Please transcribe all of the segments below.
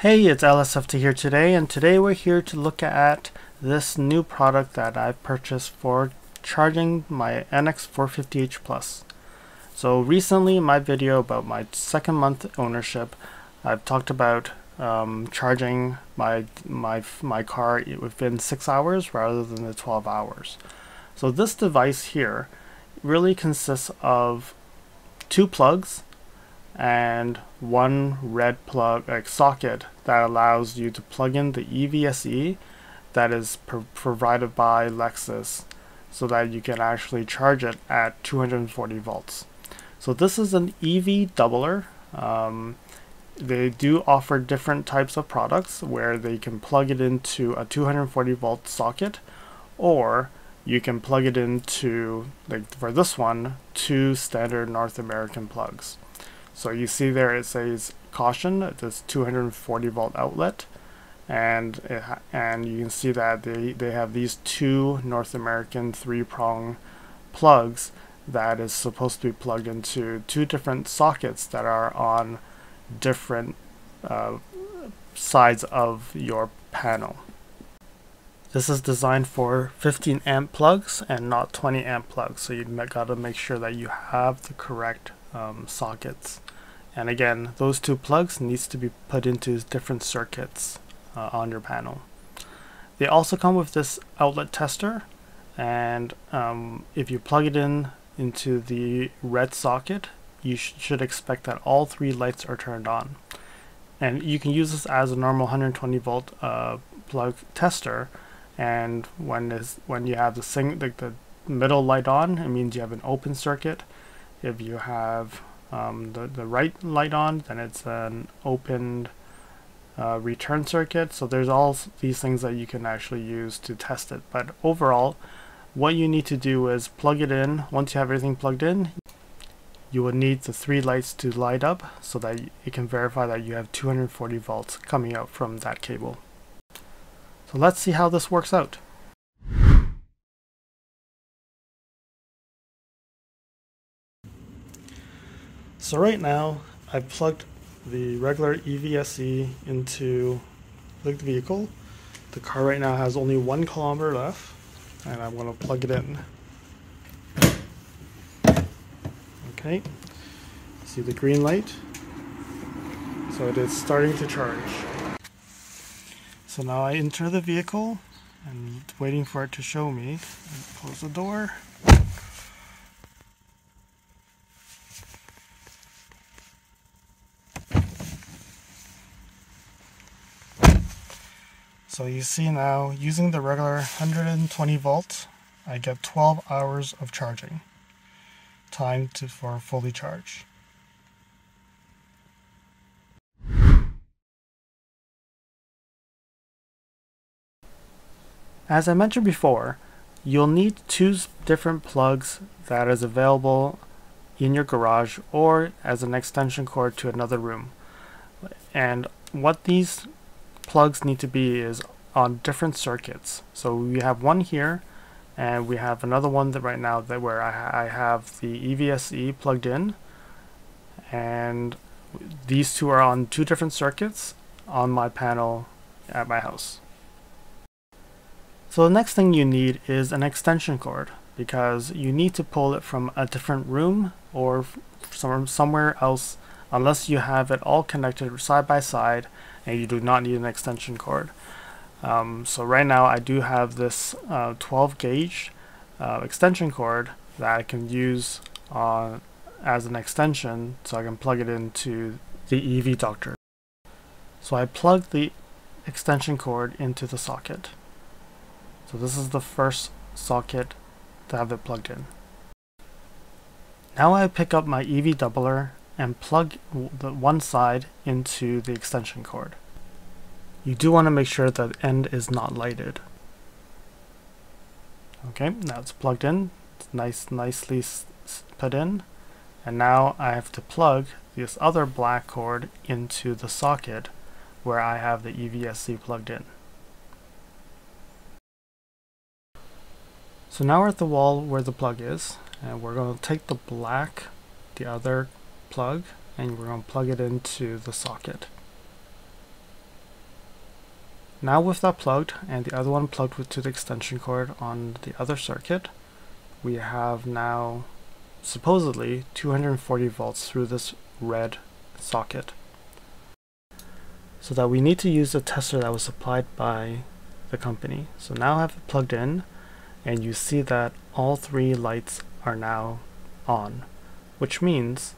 Hey, it's LSFT here today, and today we're here to look at this new product that I've purchased for charging my NX450H Plus. So recently in my video about my second month ownership, I've talked about um, charging my, my, my car within 6 hours rather than the 12 hours. So this device here really consists of two plugs and one red plug like socket that allows you to plug in the EVSE that is provided by Lexus so that you can actually charge it at 240 volts. So this is an EV doubler. Um, they do offer different types of products where they can plug it into a 240 volt socket or you can plug it into, like for this one, two standard North American plugs. So you see there it says caution, this 240 volt outlet, and it, and you can see that they, they have these two North American three prong plugs that is supposed to be plugged into two different sockets that are on different uh, sides of your panel. This is designed for 15 amp plugs and not 20 amp plugs, so you've gotta make sure that you have the correct um, sockets. And again, those two plugs needs to be put into different circuits uh, on your panel. They also come with this outlet tester, and um, if you plug it in into the red socket, you sh should expect that all three lights are turned on. And you can use this as a normal 120 volt uh, plug tester, and when is when you have the sing the, the middle light on, it means you have an open circuit. If you have um, the, the right light on, then it's an opened uh, return circuit. So there's all these things that you can actually use to test it. But overall, what you need to do is plug it in. Once you have everything plugged in, you will need the three lights to light up so that it can verify that you have 240 volts coming out from that cable. So let's see how this works out. So right now I've plugged the regular EVSE into the vehicle. The car right now has only one kilometer left and I'm going to plug it in. Okay, see the green light? So it is starting to charge. So now I enter the vehicle and waiting for it to show me. Close the door. So you see now, using the regular 120 volts, I get 12 hours of charging time to, for fully charge. As I mentioned before, you'll need two different plugs that is available in your garage or as an extension cord to another room. And what these plugs need to be is on different circuits. So we have one here and we have another one that right now that where I, I have the EVSE plugged in and these two are on two different circuits on my panel at my house. So the next thing you need is an extension cord because you need to pull it from a different room or somewhere else unless you have it all connected side by side and you do not need an extension cord. Um, so right now I do have this uh, 12 gauge uh, extension cord that I can use uh, as an extension so I can plug it into the EV doctor. So I plug the extension cord into the socket. So this is the first socket to have it plugged in. Now I pick up my EV doubler and plug the one side into the extension cord. You do want to make sure that end is not lighted. Okay, now it's plugged in. It's nice, nicely put in. And now I have to plug this other black cord into the socket where I have the EVSE plugged in. So now we're at the wall where the plug is, and we're going to take the black, the other plug, and we're going to plug it into the socket. Now with that plugged and the other one plugged to the extension cord on the other circuit, we have now supposedly 240 volts through this red socket. So that we need to use the tester that was supplied by the company. So now I have it plugged in and you see that all three lights are now on, which means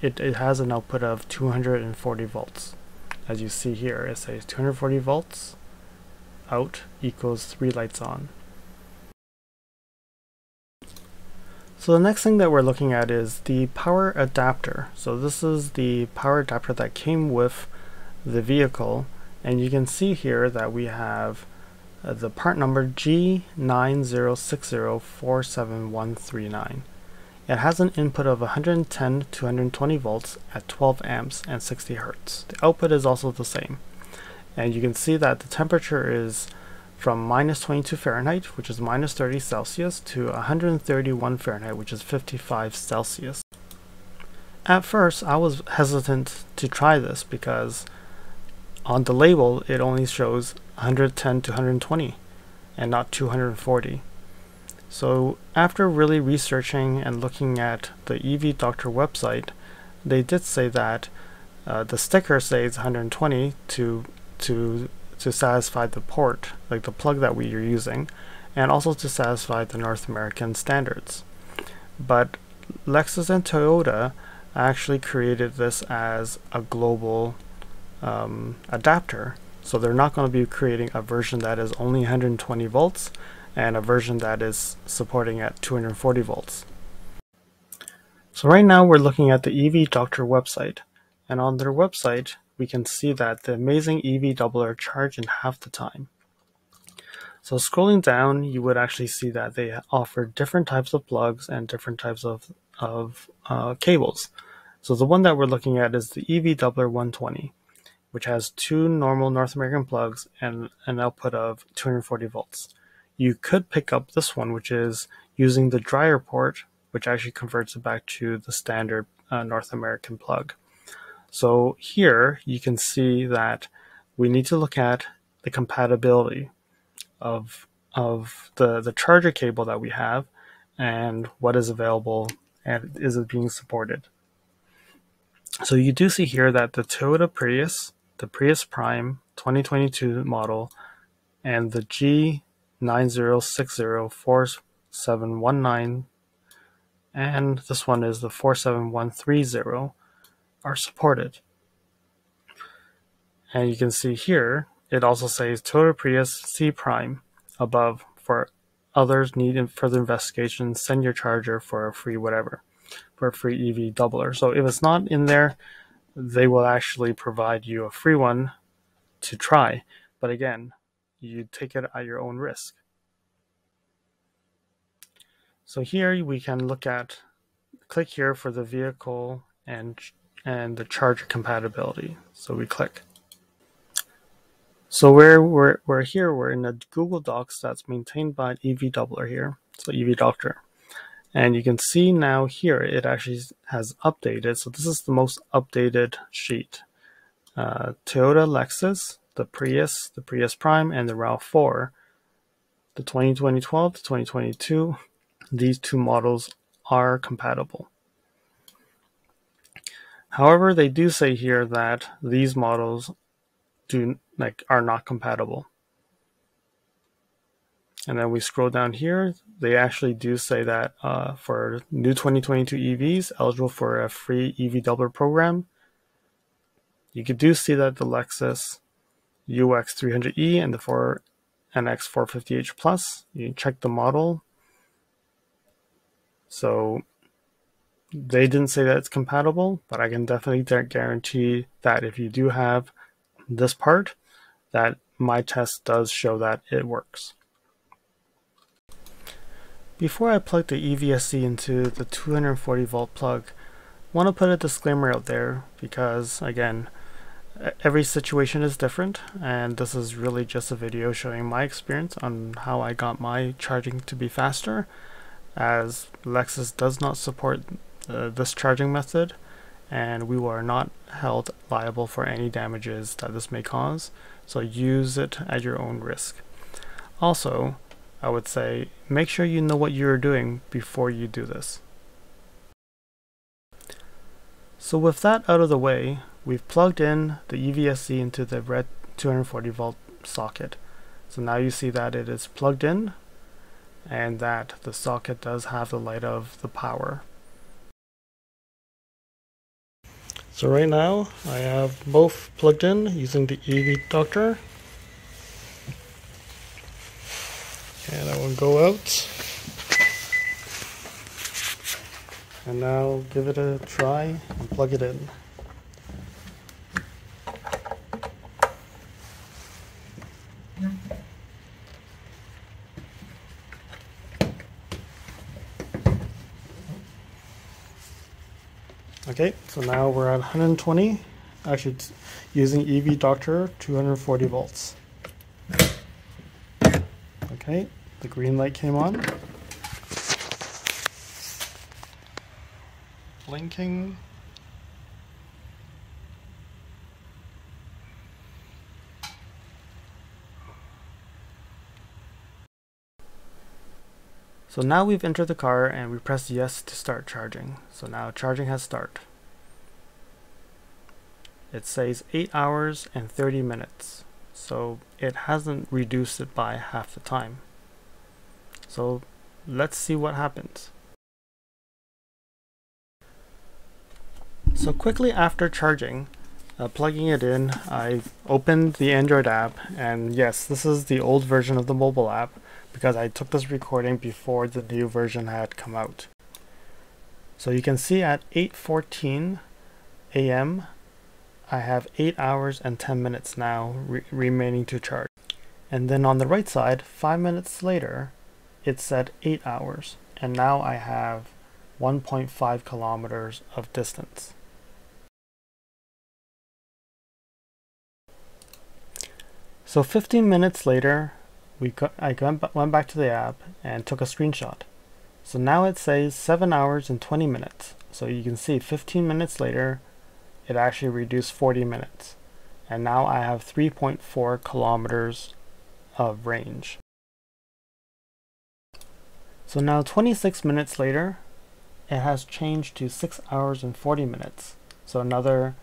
it, it has an output of 240 volts. As you see here, it says 240 volts out equals three lights on. So the next thing that we're looking at is the power adapter. So this is the power adapter that came with the vehicle and you can see here that we have uh, the part number G906047139. It has an input of 110 to 120 volts at 12 amps and 60 hertz. The output is also the same. And you can see that the temperature is from minus 22 Fahrenheit, which is minus 30 Celsius, to 131 Fahrenheit, which is 55 Celsius. At first, I was hesitant to try this because on the label it only shows 110 to 120 and not 240. So after really researching and looking at the EV Doctor website, they did say that uh, the sticker says 120 to to to satisfy the port, like the plug that we are using, and also to satisfy the North American standards. But Lexus and Toyota actually created this as a global um, adapter. So they're not going to be creating a version that is only 120 volts and a version that is supporting at 240 volts. So right now we're looking at the EV Doctor website and on their website we can see that the amazing EV doubler charge in half the time. So scrolling down you would actually see that they offer different types of plugs and different types of, of uh, cables. So the one that we're looking at is the EV doubler 120 which has two normal North American plugs and an output of 240 volts you could pick up this one, which is using the dryer port, which actually converts it back to the standard uh, North American plug. So here you can see that we need to look at the compatibility of, of the, the charger cable that we have and what is available and is it being supported. So you do see here that the Toyota Prius, the Prius Prime 2022 model, and the G 90604719 and this one is the 47130 are supported. And you can see here, it also says Toyota Prius C Prime above for others need further investigation, send your charger for a free whatever, for a free EV doubler. So if it's not in there, they will actually provide you a free one to try. But again, you take it at your own risk. So here we can look at, click here for the vehicle and, and the charger compatibility. So we click. So we're, we're, we're here, we're in a Google Docs that's maintained by EV Doubler here, so EV Doctor. And you can see now here it actually has updated. So this is the most updated sheet. Uh, Toyota Lexus the Prius, the Prius Prime, and the RAV4. The 2012 to 2022, these two models are compatible. However, they do say here that these models do like are not compatible. And then we scroll down here, they actually do say that uh, for new 2022 EVs eligible for a free EV doubler program, you could do see that the Lexus UX300E and the 4 NX450H Plus. You check the model. So they didn't say that it's compatible, but I can definitely guarantee that if you do have this part, that my test does show that it works. Before I plug the EVSE into the 240 volt plug, I want to put a disclaimer out there because again, every situation is different and this is really just a video showing my experience on how I got my charging to be faster as Lexus does not support uh, this charging method and we are not held liable for any damages that this may cause So use it at your own risk. Also, I would say make sure you know what you're doing before you do this. So with that out of the way, we've plugged in the EVSE into the red 240 volt socket. So now you see that it is plugged in and that the socket does have the light of the power. So right now I have both plugged in using the EV doctor. And I will go out. And now give it a try and plug it in. Okay, so now we're at 120, actually using EV Doctor 240 volts. Okay, the green light came on. Blinking. So now we've entered the car and we press yes to start charging. So now charging has start. It says 8 hours and 30 minutes. So it hasn't reduced it by half the time. So let's see what happens. So quickly after charging, uh, plugging it in, I opened the Android app and yes, this is the old version of the mobile app because I took this recording before the new version had come out. So you can see at 8.14 a.m. I have 8 hours and 10 minutes now re remaining to charge. And then on the right side, 5 minutes later, it said 8 hours. And now I have 1.5 kilometers of distance. So 15 minutes later, we I went back to the app and took a screenshot. So now it says 7 hours and 20 minutes. So you can see 15 minutes later, it actually reduced 40 minutes. And now I have 3.4 kilometers of range. So now 26 minutes later, it has changed to 6 hours and 40 minutes. So another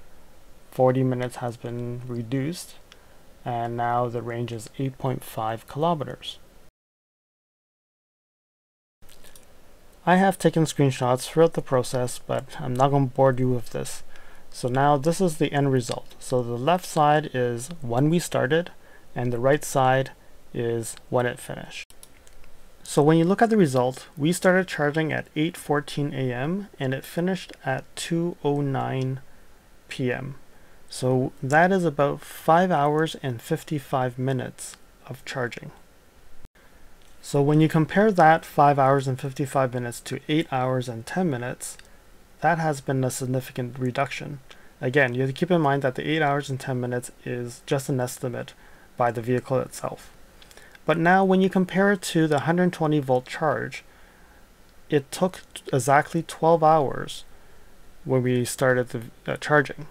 40 minutes has been reduced and now the range is 8.5 kilometers. I have taken screenshots throughout the process, but I'm not going to bore you with this. So now this is the end result. So the left side is when we started, and the right side is when it finished. So when you look at the result, we started charging at 8.14 a.m. and it finished at 2.09 p.m. So that is about 5 hours and 55 minutes of charging. So when you compare that 5 hours and 55 minutes to 8 hours and 10 minutes, that has been a significant reduction. Again, you have to keep in mind that the 8 hours and 10 minutes is just an estimate by the vehicle itself. But now when you compare it to the 120 volt charge, it took exactly 12 hours when we started the uh, charging.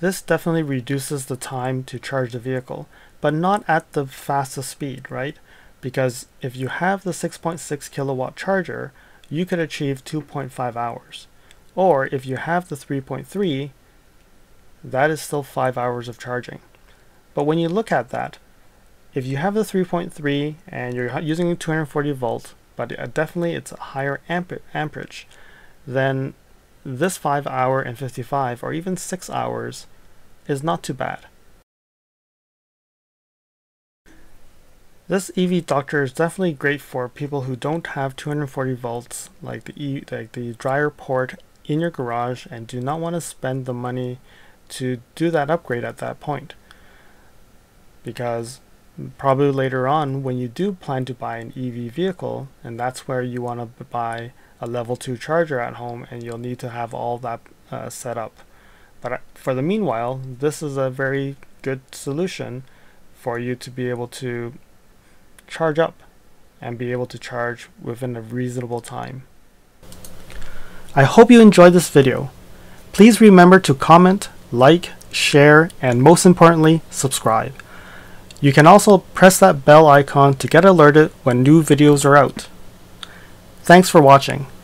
This definitely reduces the time to charge the vehicle, but not at the fastest speed, right? Because if you have the 6.6 kilowatt charger, you could achieve 2.5 hours. Or if you have the 3.3, that is still 5 hours of charging. But when you look at that, if you have the 3.3 and you're using 240 volt, but definitely it's a higher amperage, then this 5 hour and 55 or even 6 hours is not too bad. This EV Doctor is definitely great for people who don't have 240 volts like the, e like the dryer port in your garage and do not want to spend the money to do that upgrade at that point. Because probably later on when you do plan to buy an EV vehicle and that's where you want to buy a level 2 charger at home and you'll need to have all that uh, set up. But for the meanwhile, this is a very good solution for you to be able to charge up and be able to charge within a reasonable time. I hope you enjoyed this video. Please remember to comment, like, share, and most importantly, subscribe. You can also press that bell icon to get alerted when new videos are out. Thanks for watching,